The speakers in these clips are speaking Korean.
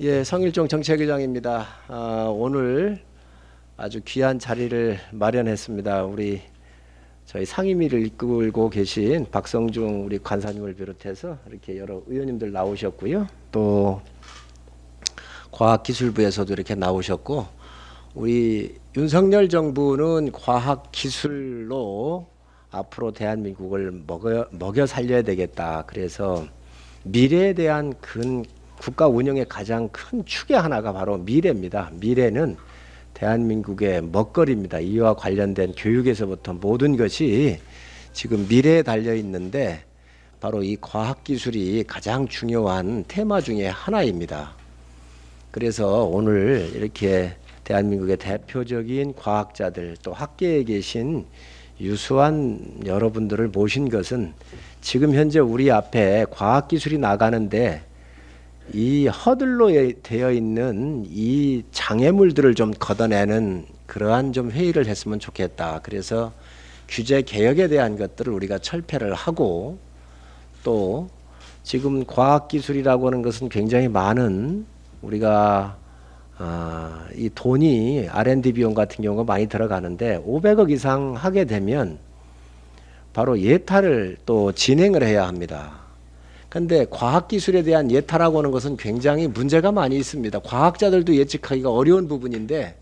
예, 성일종 정책위장입니다. 아, 오늘 아주 귀한 자리를 마련했습니다. 우리 저희 상임위를 이끌고 계신 박성중 우리 관사님을 비롯해서 이렇게 여러 의원님들 나오셨고요. 또 과학기술부에서도 이렇게 나오셨고 우리 윤석열 정부는 과학기술로 앞으로 대한민국을 먹여, 먹여 살려야 되겠다. 그래서 미래에 대한 근 국가 운영의 가장 큰 축의 하나가 바로 미래입니다. 미래는 대한민국의 먹거리입니다. 이와 관련된 교육에서부터 모든 것이 지금 미래에 달려 있는데 바로 이 과학기술이 가장 중요한 테마 중에 하나입니다. 그래서 오늘 이렇게 대한민국의 대표적인 과학자들 또 학계에 계신 유수한 여러분들을 모신 것은 지금 현재 우리 앞에 과학기술이 나가는데 이 허들로 되어 있는 이 장애물들을 좀 걷어내는 그러한 좀 회의를 했으면 좋겠다. 그래서 규제 개혁에 대한 것들을 우리가 철폐를 하고 또 지금 과학기술이라고 하는 것은 굉장히 많은 우리가 아, 이 돈이 R&D 비용 같은 경우가 많이 들어가는데 500억 이상 하게 되면 바로 예타를 또 진행을 해야 합니다. 근데 과학기술에 대한 예타라고 하는 것은 굉장히 문제가 많이 있습니다. 과학자들도 예측하기가 어려운 부분인데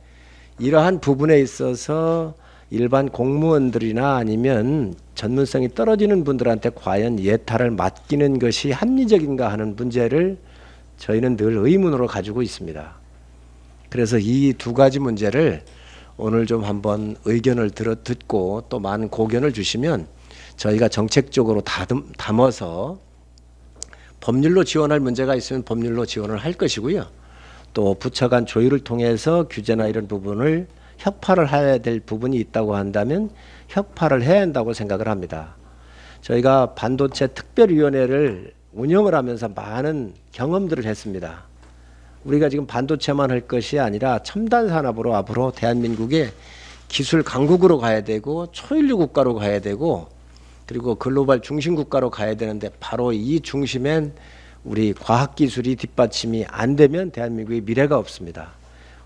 이러한 부분에 있어서 일반 공무원들이나 아니면 전문성이 떨어지는 분들한테 과연 예타를 맡기는 것이 합리적인가 하는 문제를 저희는 늘 의문으로 가지고 있습니다. 그래서 이 두 가지 문제를 오늘 좀 한번 의견을 들어 듣고 또 많은 고견을 주시면 저희가 정책적으로 다듬, 담아서 법률로 지원할 문제가 있으면 법률로 지원을 할 것이고요. 또 부처 간 조율을 통해서 규제나 이런 부분을 혁파를 해야 될 부분이 있다고 한다면 혁파를 해야 한다고 생각을 합니다. 저희가 반도체 특별위원회를 운영을 하면서 많은 경험들을 했습니다. 우리가 지금 반도체만 할 것이 아니라 첨단 산업으로 앞으로 대한민국의 기술 강국으로 가야 되고 초인류 국가로 가야 되고 그리고 글로벌 중심 국가로 가야 되는데 바로 이 중심엔 우리 과학 기술이 뒷받침이 안 되면 대한민국의 미래가 없습니다.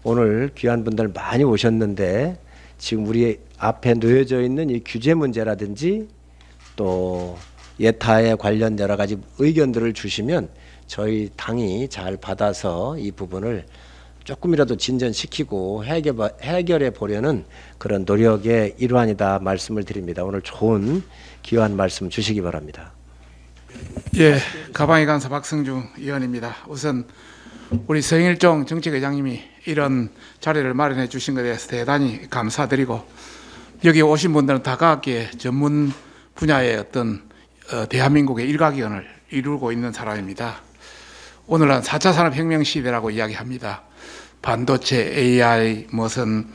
오늘 귀한 분들 많이 오셨는데 지금 우리 앞에 놓여져 있는 이 규제 문제라든지 또 예타에 관련 여러 가지 의견들을 주시면 저희 당이 잘 받아서 이 부분을 조금이라도 진전시키고 해결해 보려는 그런 노력의 일환이다 말씀을 드립니다. 오늘 좋은 귀한 말씀 주시기 바랍니다. 예, 가방의 간사 박성주 의원입니다. 우선 우리 성일종 정책회장님이 이런 자리를 마련해 주신 것에 대해서 대단히 감사드리고 여기 오신 분들은 다각계 전문 분야의 어떤 어, 대한민국의 일가견을 이루고 있는 사람입니다. 오늘은 4차 산업혁명 시대라고 이야기합니다. 반도체, AI, 무슨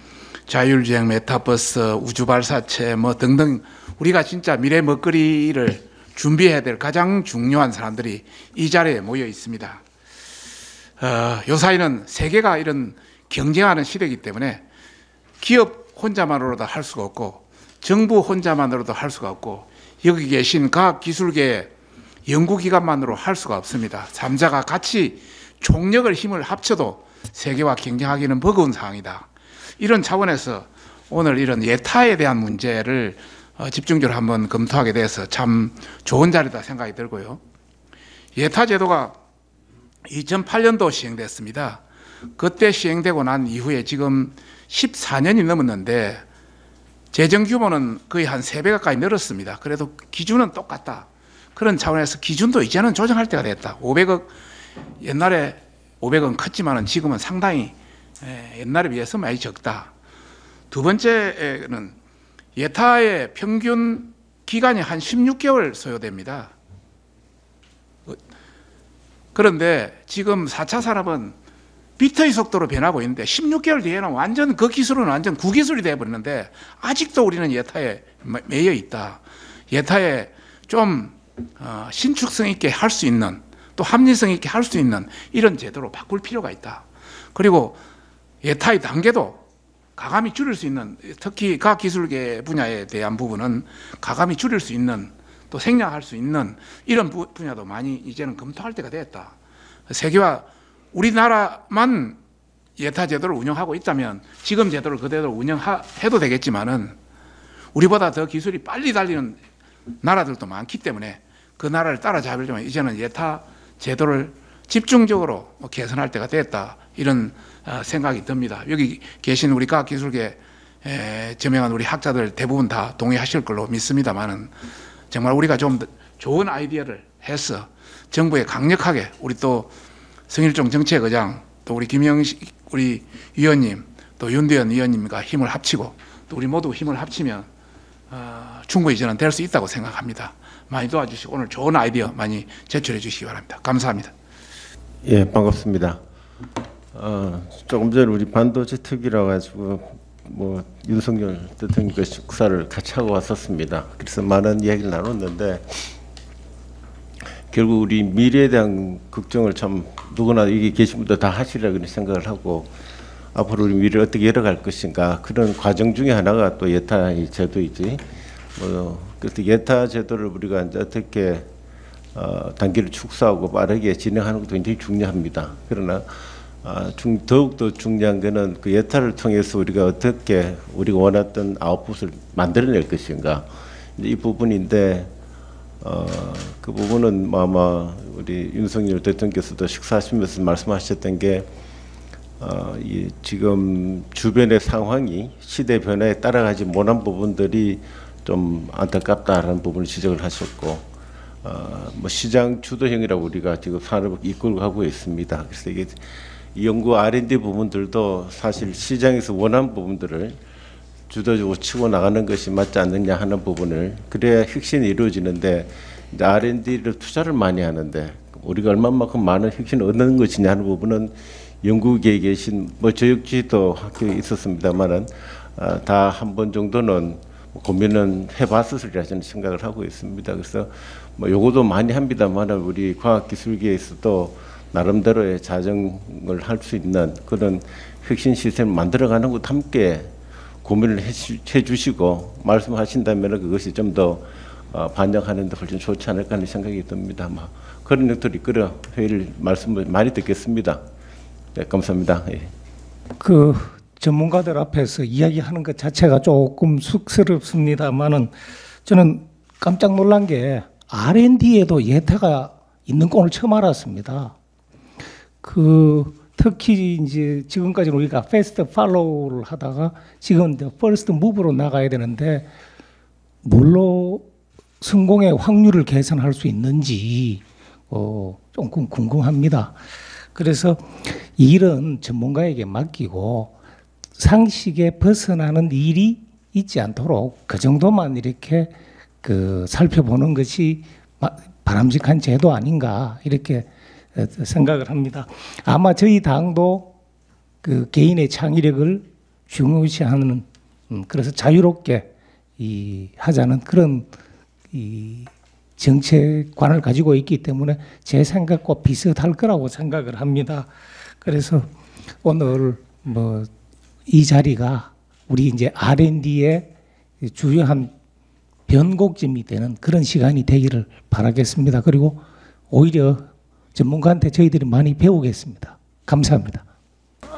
자율주행, 메타버스, 우주발사체 뭐 등등 우리가 진짜 미래 먹거리를 준비해야 될 가장 중요한 사람들이 이 자리에 모여 있습니다. 어, 요 사이는 세계가 이런 경쟁하는 시대이기 때문에 기업 혼자만으로도 할 수가 없고 정부 혼자만으로도 할 수가 없고 여기 계신 과학기술계 연구기관만으로 할 수가 없습니다. 삼자가 같이 총력을 힘을 합쳐도 세계와 경쟁하기는 버거운 상황이다. 이런 차원에서 오늘 이런 예타에 대한 문제를 어, 집중적으로 한번 검토하게 돼서 참 좋은 자리다 생각이 들고요. 예타 제도가 2008년도 시행됐습니다. 그때 시행되고 난 이후에 지금 14년이 넘었는데 재정 규모는 거의 한 3배 가까이 늘었습니다. 그래도 기준은 똑같다. 그런 차원에서 기준도 이제는 조정할 때가 됐다. 500억 옛날에 500은 컸지만은 지금은 상당히 옛날에 비해서 많이 적다. 두 번째는 예타의 평균 기간이 한 16개월 소요됩니다. 그런데 지금 4차 산업은 비트의 속도로 변하고 있는데 16개월 뒤에는 완전 그 기술은 완전 구기술이 되어버리는데 아직도 우리는 예타에 매여 있다. 예타에 좀 어, 신축성 있게 할 수 있는 또 합리성 있게 할 수 있는 이런 제도로 바꿀 필요가 있다. 그리고 예타의 단계도 가감히 줄일 수 있는 특히 과학기술계 분야에 대한 부분은 가감히 줄일 수 있는 또 생략할 수 있는 이런 분야도 많이 이제는 검토할 때가 됐다. 세계화 우리나라만 예타 제도를 운영하고 있다면 지금 제도를 그대로 운영해도 되겠지만은 우리보다 더 기술이 빨리 달리는 나라들도 많기 때문에 그 나라를 따라잡으려면 이제는 예타 제도를 집중적으로 뭐 개선할 때가 됐다 이런 어, 생각이 듭니다. 여기 계신 우리 과학기술계 에, 저명한 우리 학자들 대부분 다 동의하실 걸로 믿습니다만은 정말 우리가 좀더 좋은 아이디어를 해서 정부에 강력하게 우리 또 성일종 정책의장 또 우리 김영식 우리 위원님 또 윤대현 위원님과 힘을 합치고 또 우리 모두 힘을 합치면 어, 충분히 저는 될 수 있다고 생각합니다. 많이 도와주시고 오늘 좋은 아이디어 많이 제출해 주시기 바랍니다. 감사합니다. 예, 반갑습니다. 어, 조금 전에 우리 반도체 특위라 가지고 뭐 윤석열 대통령과 식사를 같이 하고 왔었습니다. 그래서 많은 이야기를 나눴는데 결국 우리 미래에 대한 걱정을 참 누구나 여기 계신 분들 다 하시리라 그런 생각을 하고 앞으로 우리 미래를 어떻게 열어갈 것인가 그런 과정 중에 하나가 또 예타 이 제도이지. 뭐 그래서 예타 제도를 우리가 이제 어떻게 어, 단계를 축소하고 빠르게 진행하는 것도 굉장히 중요합니다. 그러나 아, 중, 더욱더 중요한 것은 그 예타를 통해서 우리가 어떻게 우리가 원했던 아웃풋을 만들어낼 것인가 이제 이 부분인데 어, 그 부분은 뭐 아마 우리 윤석열 대통령께서도 식사하시면서 말씀하셨던 게 어, 이 지금 주변의 상황이 시대 변화에 따라가지 못한 부분들이 좀 안타깝다라는 부분을 지적을 하셨고 어, 뭐 시장 주도형이라고 우리가 지금 산업을 이끌고 가고 있습니다. 그래서 이게 이 연구 R&D 부분들도 사실 시장에서 원하는 부분들을 주도적으로 치고 나가는 것이 맞지 않느냐 하는 부분을 그래야 혁신이 이루어지는데 이제 R&D를 투자를 많이 하는데 우리가 얼마만큼 많은 혁신을 얻는 것이냐 하는 부분은 연구계에 계신 뭐 저역지도 학교에 있었습니다만은 아, 다한 번 정도는 고민은 해봤으리라 저는 생각을 하고 있습니다. 그래서 뭐 요거도 많이 합니다만은 우리 과학기술계에서도 나름대로의 자정을 할 수 있는 그런 혁신 시스템을 만들어가는 것도 함께 고민을 해주- 해주시고 말씀하신다면 그것이 좀더 어, 반영하는 데 훨씬 좋지 않을까 하는 생각이 듭니다. 뭐 그런 것들이 끌어 회의를 말씀을 많이 듣겠습니다. 네, 감사합니다. 예. 그 전문가들 앞에서 이야기하는 것 자체가 조금 쑥스럽습니다만은 저는 깜짝 놀란 게 R&D에도 예타가 있는 걸 처음 알았습니다. 그 특히 이제 지금까지는 우리가 fast follow를 하다가 지금 이제 first move로 나가야 되는데 뭘로 성공의 확률을 계산할 수 있는지 어, 조금 궁금합니다. 그래서 이 일은 전문가에게 맡기고 상식에 벗어나는 일이 있지 않도록 그 정도만 이렇게 그 살펴보는 것이 마- 바람직한 제도 아닌가 이렇게 어, 생각을 합니다. 아마 저희 당도 그 개인의 창의력을 중요시하는 음, 그래서 자유롭게 이 하자는 그런 이 정책관을 가지고 있기 때문에 제 생각과 비슷할 거라고 생각을 합니다. 그래서 오늘 뭐 이 자리가 우리 이제 R&D의 주요한 변곡점이 되는 그런 시간이 되기를 바라겠습니다. 그리고 오히려 전문가한테 저희들이 많이 배우겠습니다. 감사합니다.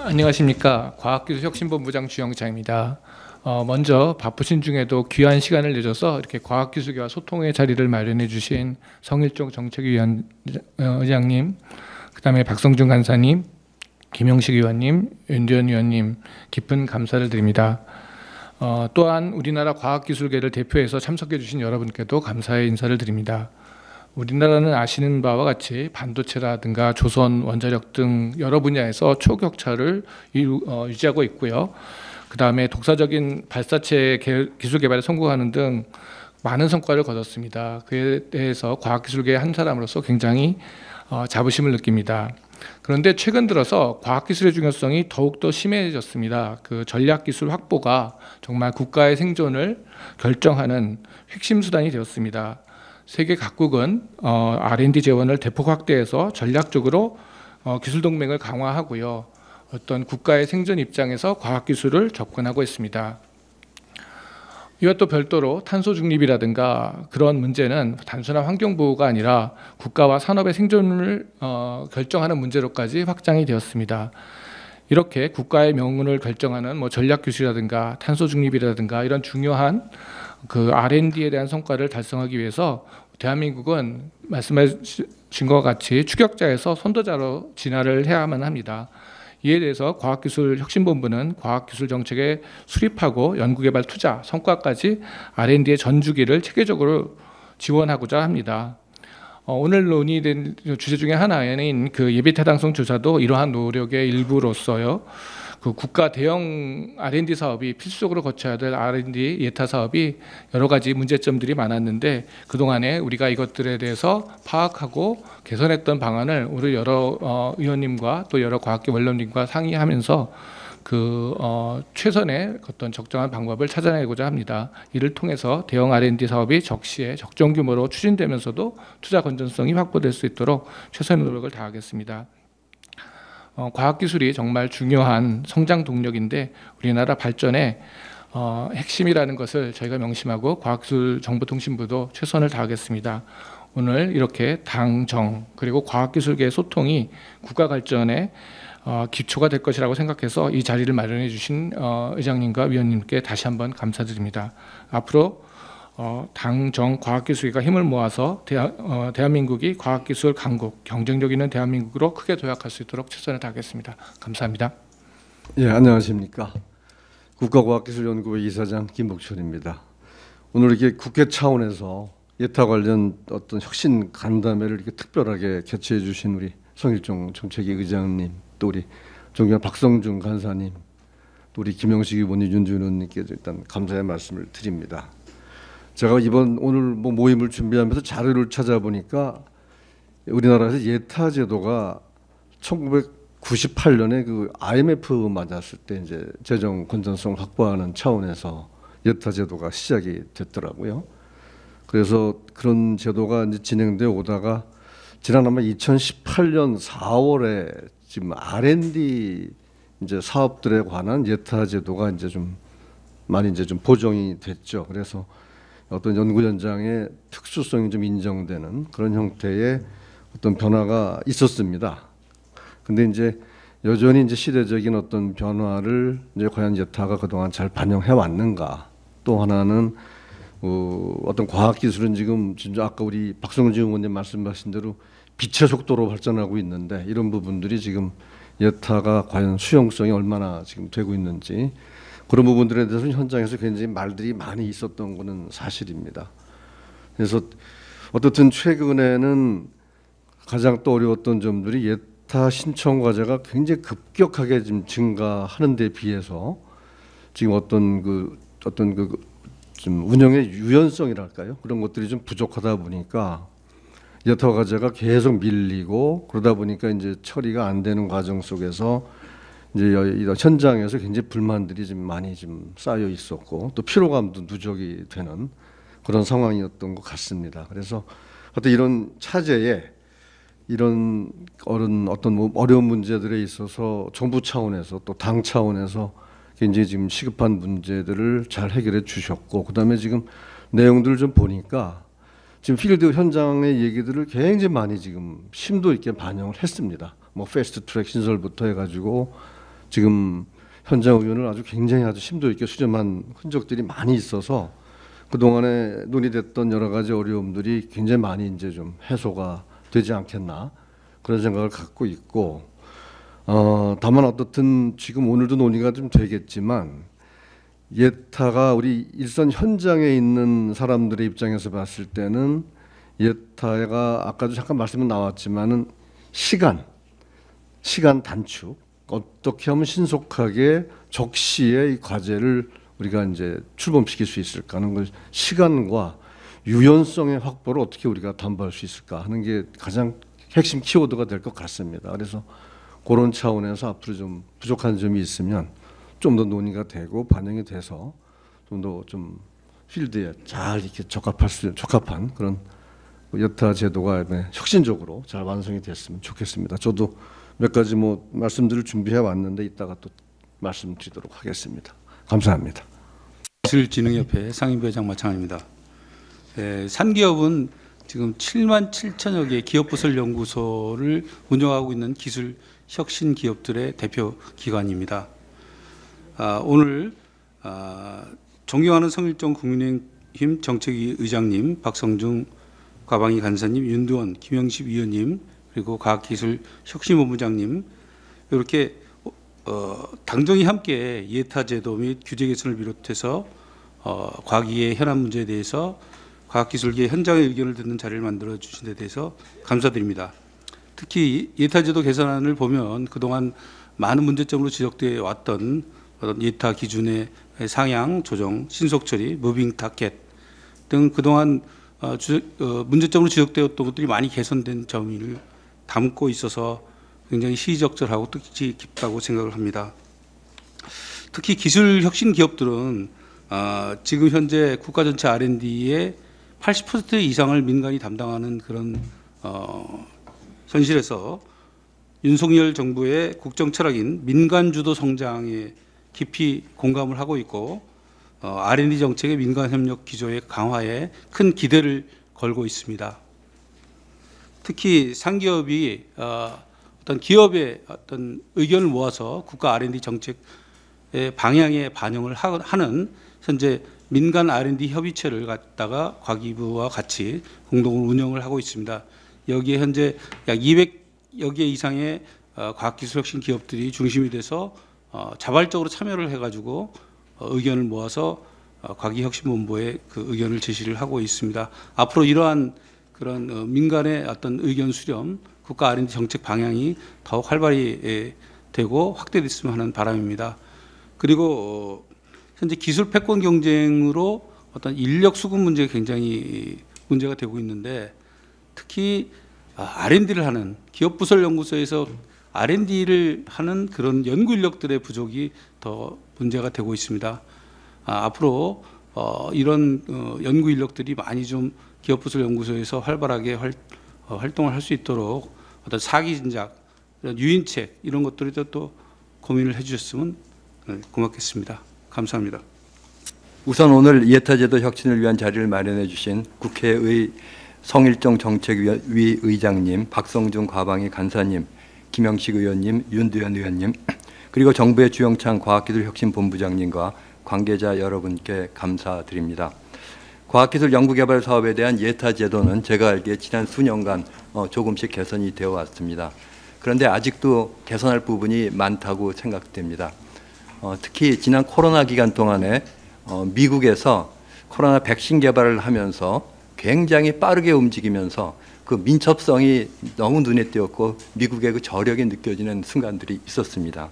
안녕하십니까 과학기술혁신본부장 주영창입니다. 어, 먼저 바쁘신 중에도 귀한 시간을 내줘서 이렇게 과학기술계와 소통의 자리를 마련해 주신 성일종 정책위원장님, 그 다음에 박성준 간사님, 김영식 의원님, 윤대현 의원님 깊은 감사를 드립니다. 어, 또한 우리나라 과학기술계를 대표해서 참석해 주신 여러분께도 감사의 인사를 드립니다. 우리나라는 아시는 바와 같이 반도체라든가 조선 원자력 등 여러 분야에서 초격차를 유, 어, 유지하고 있고요. 그 다음에 독자적인 발사체 개- 기술 개발에 성공하는 등 많은 성과를 거뒀습니다. 그에 대해서 과학기술계 한 사람으로서 굉장히 어, 자부심을 느낍니다. 그런데 최근 들어서 과학기술의 중요성이 더욱더 심해졌습니다. 그 전략기술 확보가 정말 국가의 생존을 결정하는 핵심 수단이 되었습니다. 세계 각국은 어, R&D 재원을 대폭 확대해서 전략적으로 어, 기술 동맹을 강화하고요. 어떤 국가의 생존 입장에서 과학 기술을 접근하고 있습니다. 이와 또 별도로 탄소 중립이라든가 그런 문제는 단순한 환경보호가 아니라 국가와 산업의 생존을 어, 결정하는 문제로까지 확장이 되었습니다. 이렇게 국가의 명운을 결정하는 뭐 전략 교수라든가 탄소 중립이라든가 이런 중요한 그 R&D에 대한 성과를 달성하기 위해서 대한민국은 말씀하신 것 같이 추격자에서 선도자로 진화를 해야만 합니다. 이에 대해서 과학기술혁신본부는 과학기술 정책에 수립하고 연구개발 투자, 성과까지 R&D의 전주기를 체계적으로 지원하고자 합니다. 어, 오늘 논의된 주제 중에 하나인 그 예비 타당성 조사도 이러한 노력의 일부로서요. 그 국가 대형 R&D 사업이 필수적으로 거쳐야 될 R&D 예타 사업이 여러 가지 문제점들이 많았는데 그 동안에 우리가 이것들에 대해서 파악하고 개선했던 방안을 우리 여러 어, 의원님과 또 여러 과학계 원로님과 상의하면서 그 어, 최선의 어떤 적정한 방법을 찾아내고자 합니다. 이를 통해서 대형 R&D 사업이 적시에 적정 규모로 추진되면서도 투자 건전성이 확보될 수 있도록 최선의 노력을 다하겠습니다. 어, 과학기술이 정말 중요한 성장 동력인데 우리나라 발전의 어, 핵심이라는 것을 저희가 명심하고 과학기술 정보통신부도 최선을 다하겠습니다. 오늘 이렇게 당정 그리고 과학기술계의 소통이 국가 발전의 어, 기초가 될 것이라고 생각해서 이 자리를 마련해 주신 어, 의장님과 위원님께 다시 한번 감사드립니다. 앞으로 어, 당정 과학기술계가 힘을 모아서 대한, 어, 대한민국이 과학기술 강국, 경쟁력 있는 대한민국으로 크게 도약할 수 있도록 최선을 다하겠습니다. 감사합니다. 예, 안녕하십니까. 국가과학기술연구회 이사장 김복철입니다. 오늘 이렇게 국회 차원에서 예타 관련 어떤 혁신 간담회를 이렇게 특별하게 개최해 주신 우리 성일종 정책위 의장님, 또 우리 존경한 박성준 간사님, 또 우리 김영식 의원님, 윤준 의원님께 일단 감사의 말씀을 드립니다. 제가 이번 오늘 뭐 모임을 준비하면서 자료를 찾아보니까 우리나라에서 예타 제도가 1998년에 그 IMF 맞았을 때 이제 재정 건전성 확보하는 차원에서 예타 제도가 시작이 됐더라고요. 그래서 그런 제도가 이제 진행되어 오다가 지난 아마 2018년 4월에 지금 R&D 이제 사업들에 관한 예타 제도가 이제 좀 많이 이제 좀 보정이 됐죠. 그래서 어떤 연구 현장의 특수성이 좀 인정되는 그런 형태의 어떤 변화가 있었습니다. 근데 이제 여전히 이제 시대적인 어떤 변화를 이제 과연 예타가 그동안 잘 반영해 왔는가? 또 하나는 어, 어떤 과학 기술은 지금 진짜 아까 우리 박성준 의원님 말씀하신 대로 빛의 속도로 발전하고 있는데 이런 부분들이 지금 예타가 과연 수용성이 얼마나 지금 되고 있는지 그런 부분들에 대해서 현장에서 굉장히 말들이 많이 있었던 것은 사실입니다. 그래서 어떻든 최근에는 가장 또 어려웠던 점들이 예타 신청 과제가 굉장히 급격하게 지금 증가하는 데 비해서 지금 어떤 그 어떤 그 좀 운영의 유연성이랄까요 그런 것들이 좀 부족하다 보니까 예타 과제가 계속 밀리고 그러다 보니까 이제 처리가 안 되는 과정 속에서 이제 이런 현장에서 굉장히 불만들이 좀 많이 좀 쌓여 있었고 또 피로감도 누적이 되는 그런 상황이었던 것 같습니다. 그래서 어떤 이런 차제에 이런 어른 어떤 뭐 어려운 문제들에 있어서 정부 차원에서 또 당 차원에서 굉장히 지금 시급한 문제들을 잘 해결해 주셨고 그다음에 지금 내용들을 좀 보니까 지금 필드 현장의 얘기들을 굉장히 많이 지금 심도 있게 반영을 했습니다. 뭐 fast track 신설부터 해가지고 지금 현장 의원을 아주 굉장히 아주 심도 있게 수렴한 흔적들이 많이 있어서 그 동안에 논의됐던 여러 가지 어려움들이 굉장히 많이 이제 좀 해소가 되지 않겠나 그런 생각을 갖고 있고 어 다만 어떻든 지금 오늘도 논의가 좀 되겠지만 예타가 우리 일선 현장에 있는 사람들의 입장에서 봤을 때는 예타가 아까도 잠깐 말씀은 나왔지만은 시간 시간 단축 어떻게 하면 신속하게 적시에 이 과제를 우리가 이제 출범시킬 수 있을까 하는 걸 시간과 유연성의 확보를 어떻게 우리가 담보할 수 있을까 하는 게 가장 핵심 키워드가 될 것 같습니다. 그래서 그런 차원에서 앞으로 좀 부족한 점이 있으면 좀 더 논의가 되고 반영이 돼서 좀 더좀 필드에 잘 이렇게 적합할 수 적합한 그런 여타 제도가 혁신적으로 잘 완성이 됐으면 좋겠습니다. 저도 몇 가지 뭐 말씀들을 준비해 왔는데 이따가 또 말씀드리도록 하겠습니다. 감사합니다. 기술진흥협회 상임부회장 마창입니다. 예, 산기업은 지금 7만 7천여 개 기업부설 연구소를 운영하고 있는 기술 혁신 기업들의 대표 기관입니다. 아, 오늘 아, 존경하는 성일정 국민의힘 정책위 의장님, 박성중 과방위 간사님, 윤두원, 김영식 위원님, 그리고 과학기술혁신본부장님 이렇게 어, 당정이 함께 예타 제도 및 규제 개선을 비롯해서 어, 과기의 현안 문제에 대해서 과학기술계 현장의 의견을 듣는 자리를 만들어 주신 데 대해서 감사드립니다. 특히 예타 제도 개선안을 보면 그동안 많은 문제점으로 지적되어 왔던 어떤 예타 기준의 상향, 조정, 신속 처리, 무빙 타켓 등 그동안 어, 주, 어, 문제점으로 지적되었던 것들이 많이 개선된 점을 담고 있어서 굉장히 시의적절하고 뜻이 깊다고 생각을 합니다. 특히 기술 혁신 기업들은 아, 지금 현재 국가 전체 R&D의 80% 이상을 민간이 담당하는 그런 어, 현실에서 윤석열 정부의 국정 철학인 민간 주도 성장에 깊이 공감을 하고 있고 어, R&D 정책의 민간 협력 기조의 강화에 큰 기대를 걸고 있습니다. 특히 상기업이 어, 어떤 기업의 어떤 의견을 모아서 국가 R&D 정책의 방향에 반영을 하- 하는 현재 민간 R&D 협의체를 갖다가 과기부와 같이 공동 운영을 하고 있습니다. 여기에 현재 약 200여 개 이상의 어, 과학기술혁신 기업들이 중심이 돼서 어, 자발적으로 참여를 해가지고 어, 의견을 모아서 어, 과기혁신본부에 그 의견을 제시를 하고 있습니다. 앞으로 이러한 그런 어, 민간의 어떤 의견 수렴, 국가 R&D 정책 방향이 더욱 활발히 예, 되고 확대됐으면 하는 바람입니다. 그리고 어, 현재 기술 패권 경쟁으로 어떤 인력 수급 문제가 굉장히 문제가 되고 있는데 특히 아, R&D를 하는 기업 부설 연구소에서 R&D를 하는 그런 연구 인력들의 부족이 더 문제가 되고 있습니다. 아, 앞으로 어, 이런 어, 연구 인력들이 많이 좀 기업 부설 연구소에서 활발하게 활, 어, 활동을 할 수 있도록 어떤 사기 진작, 유인책 이런 것들을 또- 또 고민을 해주셨으면 네, 고맙겠습니다. 감사합니다. 우선 오늘 예타제도 혁신을 위한 자리를 마련해 주신 국회의 성일정 정책위 의장님, 박성중 과방위 간사님, 김영식 의원님, 윤두현 의원님, 그리고 정부의 주영창 과학기술혁신본부장님과 관계자 여러분께 감사드립니다. 과학기술 연구개발 사업에 대한 예타 제도는 제가 알기에 지난 수년간 어, 조금씩 개선이 되어 왔습니다. 그런데 아직도 개선할 부분이 많다고 생각됩니다. 어, 특히 지난 코로나 기간 동안에 어, 미국에서 코로나 백신 개발을 하면서 굉장히 빠르게 움직이면서 그 민첩성이 너무 눈에 띄었고 미국의 그 저력이 느껴지는 순간들이 있었습니다.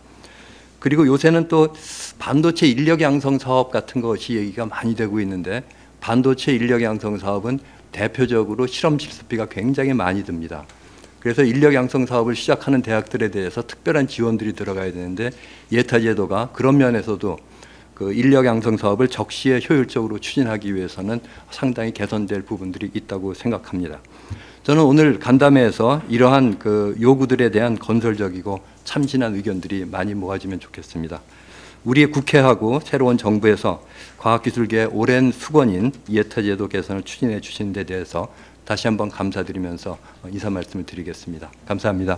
그리고 요새는 또 반도체 인력 양성 사업 같은 것이 얘기가 많이 되고 있는데 반도체 인력 양성 사업은 대표적으로 실험 실습비가 굉장히 많이 듭니다. 그래서 인력 양성 사업을 시작하는 대학들에 대해서 특별한 지원들이 들어가야 되는데 예타 제도가 그런 면에서도 그 인력 양성 사업을 적시에 효율적으로 추진하기 위해서는 상당히 개선될 부분들이 있다고 생각합니다. 저는 오늘 간담회에서 이러한 그 요구들에 대한 건설적이고 참신한 의견들이 많이 모아지면 좋겠습니다. 우리 국회하고 새로운 정부에서 과학기술계의 오랜 수건인 예타제도 개선을 추진해 주신 데 대해서 다시 한번 감사드리면서 인사 말씀을 드리겠습니다. 감사합니다.